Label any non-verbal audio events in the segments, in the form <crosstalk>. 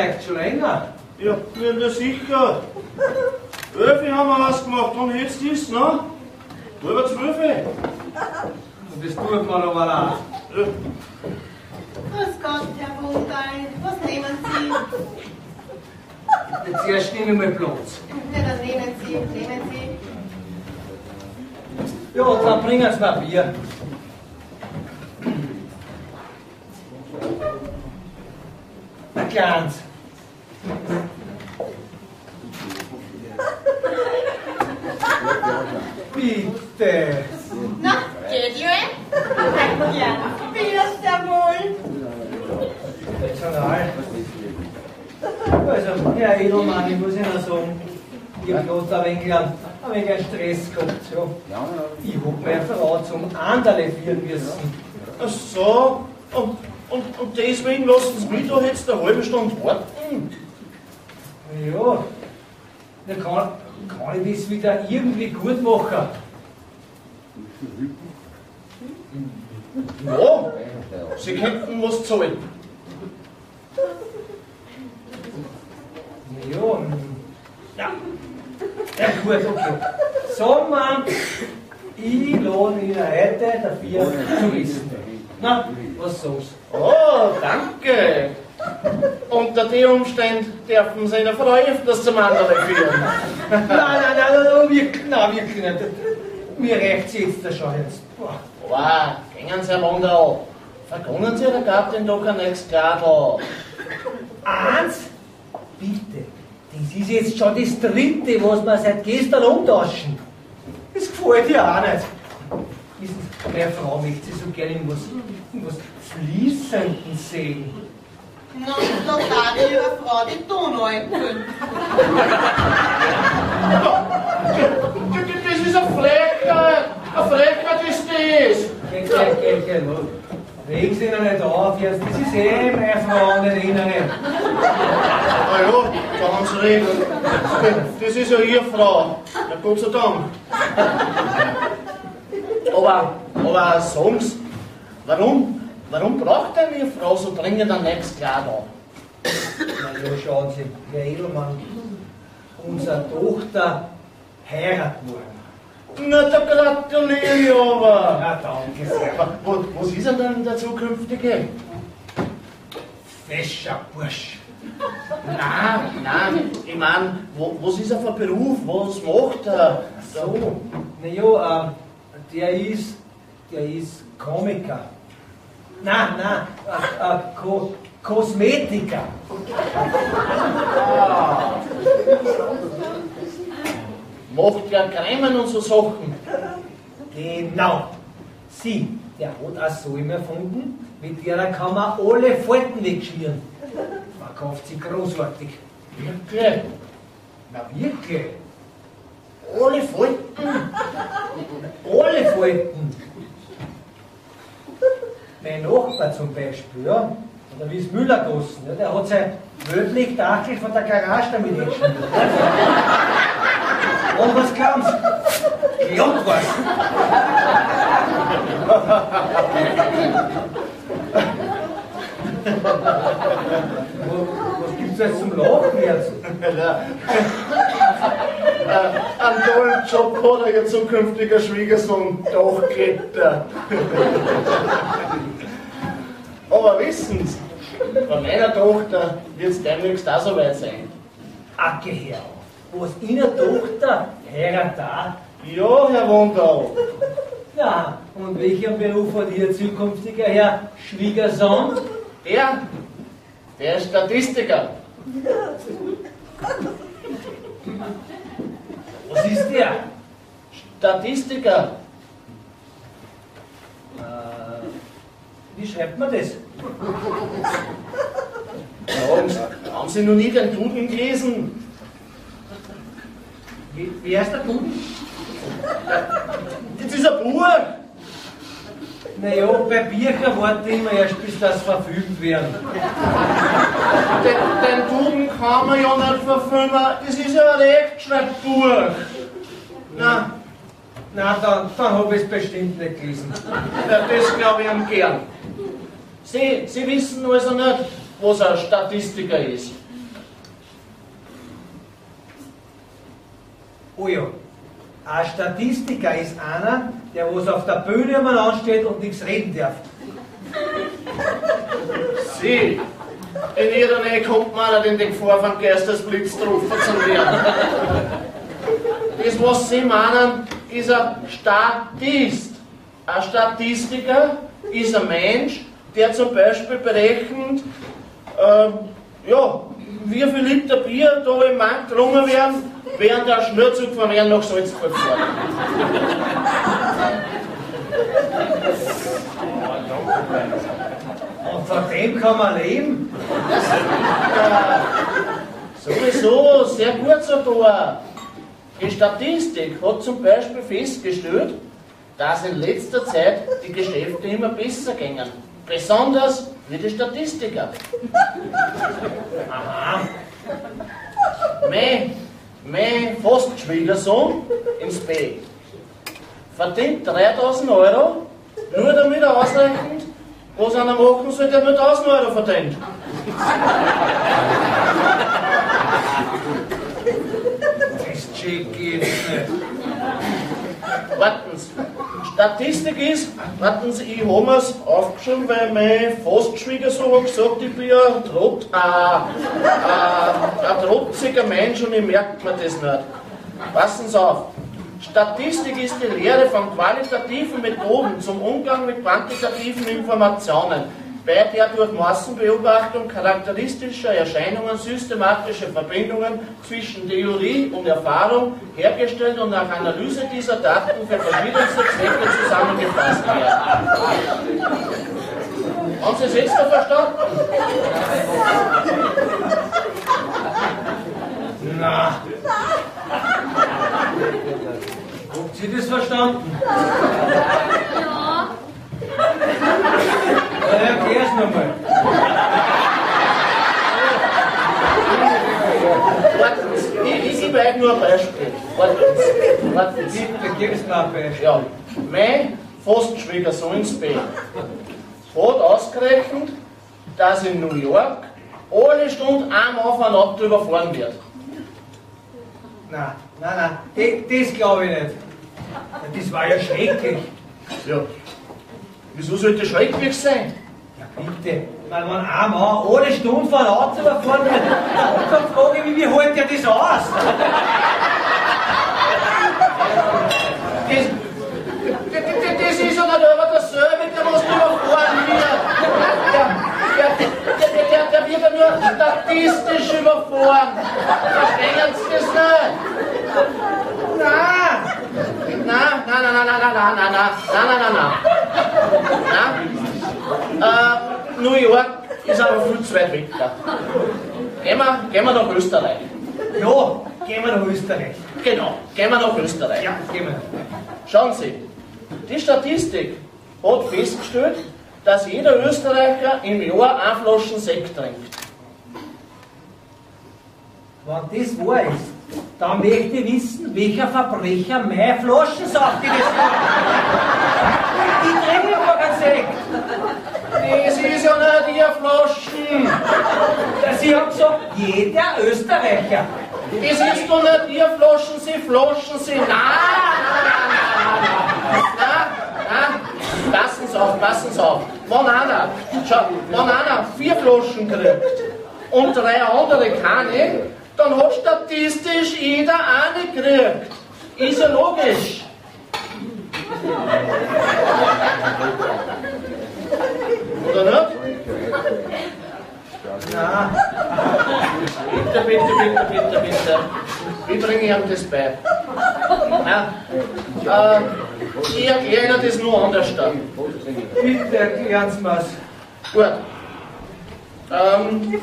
vielleicht schon länger? Ja, ja, na sicher. Elfi haben wir was gemacht und jetzt ist, ne? Über zwölf. Und das tut man aber auch. Ja. Grüß Gott, Herr Wundal. Was nehmen Sie? Jetzt erst nehme ich mal Platz. Ja, dann nehmen Sie, nehmen Sie. Ja, dann bringen Sie mir Bier. Ein kleines. Bitte. Na, geht ihr? Ja, Bier ist ja wohl. National. Also, Herr Edelmann, ich muss Ihnen sagen, ich habe gerade ein wenig, ein wenig Stress gehabt. Ja. Ich habe meine Frau zum Anderle führen müssen. Ach so. Und, und, und deswegen lassen sie mich da jetzt eine halbe Stunde warten. Ja, dann kann, kann ich das wieder irgendwie gut machen. Ja, sie könnten was zahlen. Ja, ja. Ja gut, okay. Sagen wir, ich lade Ihnen heute dafür zu essen. Na, was sagst Oh, danke. Unter den Umständen dürfen Sie eine Frau öfters zum anderen führen. Nein, nein, nein, nein, wirklich, nein, wirklich nicht. Mir reicht's jetzt da schon jetzt. Boah. Wow, gehen Sie runter an. Vergonnen Sie der Gattin doch ein Gradl. Eins, bitte, das ist jetzt schon das dritte, was wir seit gestern umtauschen. Das gefällt dir auch nicht. Wissen Sie, meine Frau möchte Sie so gerne in was Fließenden sehen. Na, da darf ich Ihrer Frau die Donauimpfen. Das ist ein Flecker. Ein Flecker ist das. Geh, geh, geh, geh, Regen Sie ihn nicht auf jetzt, das ist eh meine Frau, nicht Ihnen. Na ja, da haben Sie recht. Das ist ja Ihre Frau. Ja, Gott sei Warum, braucht denn Ihre Frau so dringend ein nächstes Gradl? Na ja, schauen Sie, Herr Edelmann, unsere Tochter heiraten wollen. Na, da gratuliere ich aber. Na, danke sehr. Was ist er denn der zukünftige? Fescher Bursch. Nein, nein, ich meine, wo, was ist er für Beruf? Was macht er? So, naja, ähm, der ist, der ist Komiker. Nein, nein, äh, äh, Ko Kosmetiker. Macht ja Cremen und so Sachen. Genau. Sie, der hat eine Säume erfunden, mit der kann man alle Falten wegschmieren. Verkauft sie großartig. Wirklich? Na wirklich? Alle Falten? Alle Falten. Mein Nachbar zum Beispiel, ja, der Wies Müllergossen, ja, der hat sein Wötlich-Dachel von der Garage damit weggeschmiert. <laughs> Und was Sie? Glaubt was? Was, was gibt's jetzt zum Lachen jetzt? Äh, einen tollen Job hat er, ihr zukünftiger Schwiegersohn, doch kriegt er. Aber wissen Sie, bei meiner Tochter wird es demnächst auch so weit sein. Acke her. Was Ihrer Tochter heiratet da? Ja, Herr Wundau. Ja, und welchen Beruf hat Ihr zukünftiger Herr Schwiegersohn? Der, der ist Statistiker. Was ist der? Statistiker. Wie schreibt man das? Sie, haben Sie noch nie den Duden gelesen? Wie, wie heißt der Duden? Das ist ein Buch. Naja, bei Büchern warten immer erst, bis das verfilmt werden. den, den Duden kann man ja nicht verfilmen. Das ist ja ein Rechtschreibbuch. Na, na dann, dann habe ich es bestimmt nicht gelesen. Ja, das glaube ich am gern. Sie, Sie wissen also nicht, was ein Statistiker ist. Oh ja, ein Statistiker ist einer, der was auf der Bühne einmal ansteht und nichts reden darf. Sie, in Ihrer Nähe kommt man nicht in die Gefahr von Geistesblitztrufen zu werden. Das, was Sie meinen, ist ein Statist. Ein Statistiker ist ein Mensch, der zum Beispiel berechnet, ähm, ja, wie viel Liter Bier da im Markt getrunken werden, während der Schnürzug von Wien nach Salzburg fährt. Und von dem kann man leben. Sowieso, sehr gut sogar. Die Statistik hat zum Beispiel festgestellt, dass in letzter Zeit die Geschäfte immer besser gingen. Besonders wie die Statistiker. Aha. Mein, mein Fastschwiegersohn ins B verdient 3000 Euro, nur damit er ausrechnet, was einer machen soll, der nur 1000 Euro verdient. Das check ich jetzt nicht. Warten Sie. Statistik ist, warten Sie, ich habe mir's aufgeschrieben, weil mein Fastschwiegersohn gesagt, ich bin ein, Trot, äh, äh, ein trotziger Mensch und ich merke mir das nicht. Passen Sie auf. Statistik ist die Lehre von qualitativen Methoden zum Umgang mit quantitativen Informationen, bei der durch Massenbeobachtung charakteristischer Erscheinungen systematische Verbindungen zwischen Theorie und Erfahrung hergestellt und nach Analyse dieser Daten für verschiedenste Zwecke zusammengefasst werden. Haben Sie es jetzt noch verstanden? Na. Habt ihr das verstanden? Ja. Ja, erklär's nochmal. Ich, ich euch nur ein Beispiel. Sie. Bitte, gib's mir ein Beispiel. Ja, mein Fastschwiegersohn B hat ausgerechnet, dass in New York alle Stunde ein Mann von einem Auto überfahren wird. Nein, nein, nein, das, das glaube ich nicht. Das war ja schrecklich. Ja. Wieso sollte das schrecklich sein? Ja, bitte. Wenn man ein Mann ohne Stunde von Auto überfahren wird, dann frage ich mich, wie hält der das aus? Das, das, das, das ist ja nicht immer dasselbe, der muss überfahren wird. Der, der, der, der, wird ja nur statistisch überfahren. Verstehen Sie das nicht? Nein! Na, na, na, na, na, na, na, na, na, na, na. Na? Äh, New York ist aber viel zu weit weg da. Gehen wir, gehen wir nach Österreich. Ja, gehen wir nach Österreich. Genau, gehen wir nach Österreich. Ja, gehen wir. Schauen Sie, die Statistik hat festgestellt, dass jeder Österreicher im Jahr ein Flaschen Sekt trinkt. Wenn das wahr ist, dann möchte ich wissen, welcher Verbrecher mehr Flaschensaft in das hat. Ja, Sie haben gesagt, jeder Österreicher. Das ist doch nicht Ihr Flaschen, Sie flaschen Sie. Nein, nein, nein, nein. Passen Sie auf, passen Sie auf. Wenn einer, schau, wenn einer vier Flaschen kriegt und drei andere keine, dann hat statistisch jeder eine gekriegt. Ist ja logisch. Oder nicht? Na, Bitte, bitte, bitte, bitte, bitte. Wie bringe ich ihm das bei? Ja, äh, ich erkläre Ihnen das nur anders dann. bitte erklären Sie mir's. Gut. Ähm,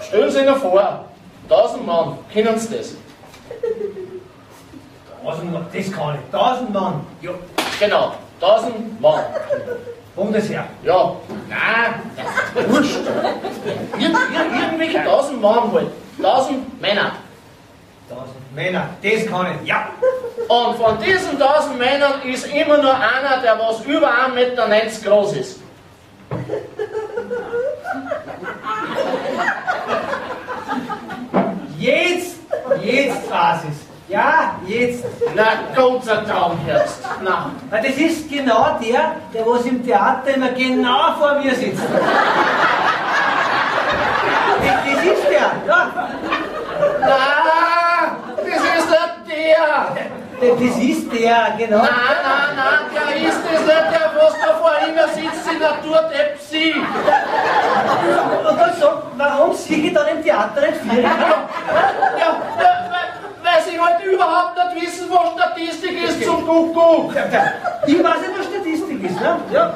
stellen Sie sich vor, 1000 Mann, kennen Sie das? Tausend Mann, das kann ich. Tausend Mann. Ja. Genau, 1000 Mann. Bundesheer. Ja, nein, wurscht. Ir ir irgendwelche tausend Mann halt. Tausend Männer. Tausend Männer, das kann ich. Ja. Und von diesen tausend Männern ist immer nur einer, der was über 1,90 Meter groß ist. Jetzt, jetzt ich's. Ja, jetzt. Na, Gott sei Dank jetzt. Na, Na, das ist genau der, der was im Theater immer genau vor mir sitzt. Das, das ist der, ja. na, das ist nicht der. Das das ist der, genau. Nein, nein, nein, der ist das nicht, der was da vor ihm sitzt in der Tour Tepsi. Und dann sagt, warum sehe ich dann im Theater nicht viel? Ja, ja, weil, weil sie halt überhaupt nicht wissen, was Statistik ist zum Kuckuck. Ich weiß nicht, was Statistik ist, ne? Ja.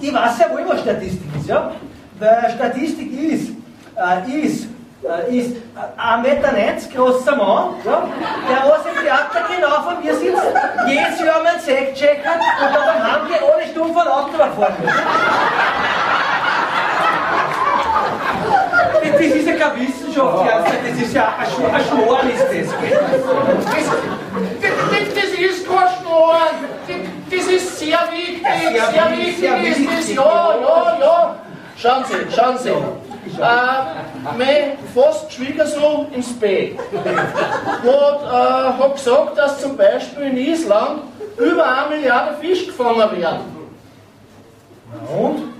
Ich weiß ja wohl, was Statistik ist, ja? Weil Statistik ist, äh, ist, äh, ist äh, 1,90 Meter großer Mann, ja? der was im Theater genau vor mir sitzt, jedes Jahr meinen Sekt checken und dann haben wir alle stumm von Auto fahren müssen. Das ist ja keine Wissenschaft, das ist ja ein Sch- ein Schnorren ist das. ist kein Schnorren. Das, ist sehr wichtig. Sehr wichtig, ist das. Ja, ja, ja. Schauen Sie, schauen Sie. Äh, mein fast Schwiegersohn ins B hat, äh, gesagt, dass zum Beispiel in Island über eine Milliarde Fisch gefangen werden. Und?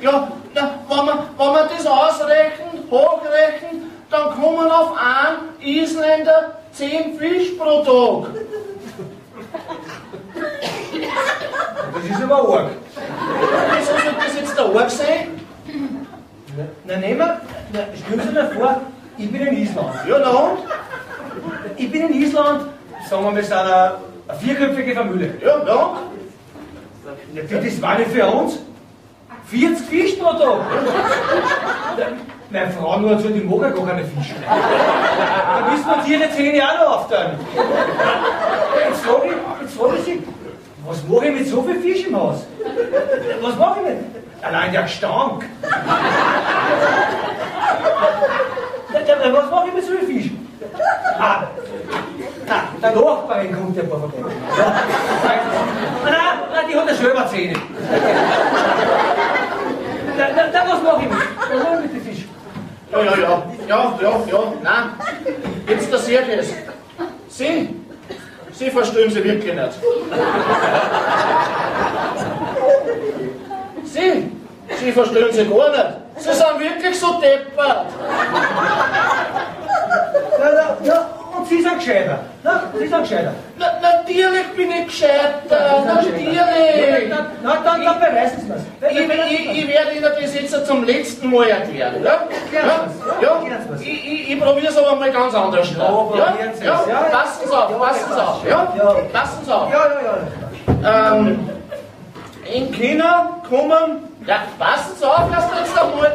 Ja, na, wenn, man, wenn man das ausrechnet, hochrechnet, dann kommen auf einen Isländer 10 Fisch pro Tag. Das ist aber arg. Wieso soll das jetzt der Arg sein? Na, nehmen wir, na, stellen Sie sich vor, ich bin in Island. Ja, na und? Ich bin in Island, sagen wir, wir sind eine, eine vierköpfige Familie. Ja, na und? Ja, das- das war nicht für uns. 40 Fisch pro Tag. <laughs> Meine Frau nur so, die mag ja gar keine Fische. Da müssen wir Tiere 10 Jahre aufteilen. Jetzt frage ich, jetzt frage ich Sie, was mache ich mit so viel Fisch im Haus? Was mache ich mit? Allein der Gestank. Was mache ich mit so viel Fisch? Ah, der Nachbarin kommt ja vorbei. Nein, nein, die hat ja selber Zähne. Na, na, na, was mache ich mit? Was mache ich mit den Fisch? Ja, ja, ja, ja, ja, nein. Jetzt der Circus. Sie, Sie verstehen sie wirklich nicht. Sie, Sie verstehen sie gar nicht. Sie sind wirklich so deppert. Ja, ja, ja, und Sie sind gescheiter. Na, Sie sind gescheiter. Na, natürlich bin ich gescheiter, Na, natürlich. na, dann, dann beweisen Sie es. Ich, ich, ich werde Ihnen das jetzt zum letzten Mal erklären. Ja? Ja? Ja? Ich, ich, ich probiere es aber mal ganz anders. Ja, Ja? probieren Sie es. Ja? Passen Sie auf, passen Sie auf. Ja? Passen Sie auf. Ja, ja, ja. Ähm, in China kommen. Ja, passen Sie auf, erst jetzt einmal, oder?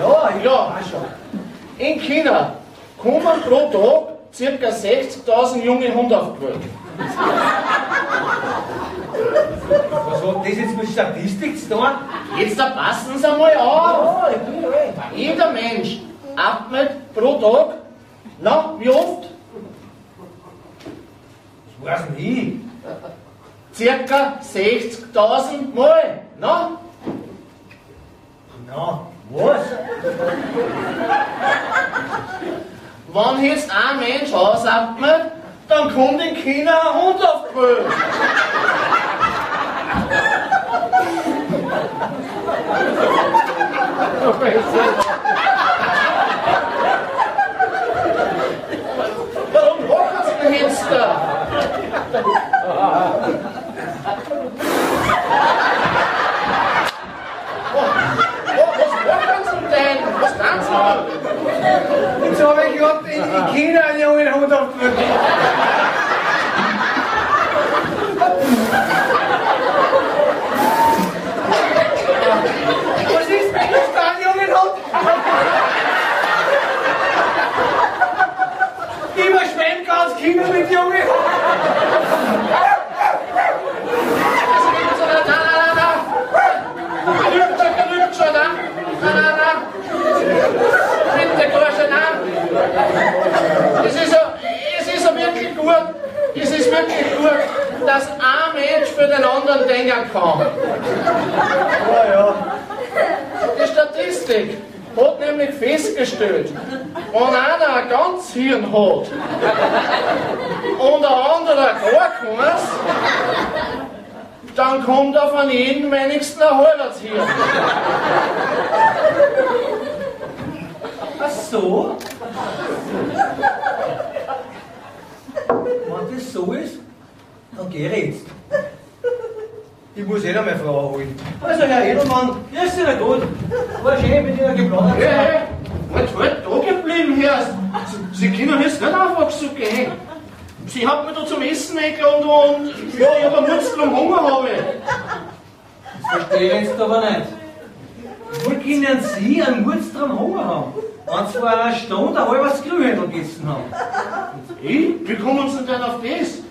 Ja, Ja. schon. In China kommen pro Tag circa 60.000 junge Hunde auf die Welt. Was hat das jetzt mit Statistik zu tun? Jetzt da passen Sie einmal auf. Ja, ich bin ja. Jeder Mensch atmet pro Tag, na, wie oft? Das weiß nie. Circa 60.000 Mal. Na? Na, was? Wenn jetzt ein Mensch ausatmet, dann kommt in China ein Hund auf die Welt. <laughs> Warum lachen Sie denn jetzt da? Oh, was lachen Sie denn? Was tun Sie? Jetzt habe ich gehabt, in, in China einen jungen Hund auf die Welt. Was ist das da, ein jungen Hund? Überschwemmt ganz China mit jungen Hund. Also, länger kann. Ja, ja. Die Statistik hat nämlich festgestellt, wenn einer ein ganz Hirn hat und ein anderer gar keins, dann kommt auf an jeden wenigsten ein halbes Hirn. Ach so? Wenn das so ist, dann geh jetzt. Ich muss eh noch meine Frau holen. Also, Herr Edelmann, grüß Sie gut. War schön, mit Ihnen geplaudert haben. hey, halt, halt, da geblieben, Herr. Sie, Sie können jetzt nicht einfach so gehen. Sie hat mir da zum Essen eingeladen und ja, ich habe einen Hunger habe. Das verstehe ich jetzt aber nicht. Wo können Sie einen Murz dran Hunger haben? Wenn Sie vor einer Stunde ein halbes Glühhändel gegessen haben. Ich? Wie kommen Sie denn auf das?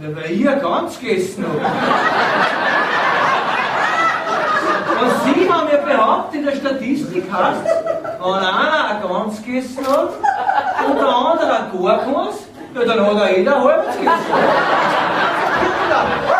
Weil ich ein ganz gegessen habe. Und Sie haben ja behauptet, in der Statistik heißt wenn einer ein ganz gegessen hat und der andere gar keins, ja, dann hat er jeder ein halbes gegessen. Ja,